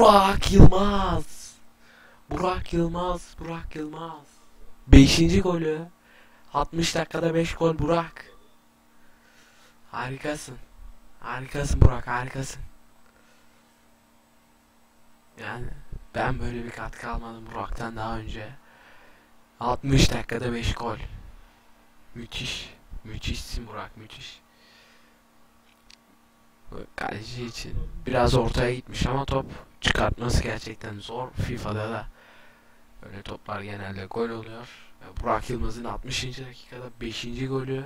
Burak Yılmaz. Burak Yılmaz, Burak Yılmaz. Beşinci golü. 60 dakikada 5 gol Burak. Harikasın. Harikasın Burak, harikasın. Yani ben böyle bir katkı almadım Burak'tan daha önce. 60 dakikada 5 gol. Müthiş. Müthişsin Burak, müthiş. Kaleci için biraz ortaya gitmiş ama top çıkartması gerçekten zor. FIFA'da da öyle toplar genelde gol oluyor. Burak Yılmaz'ın 60. dakikada 5. golü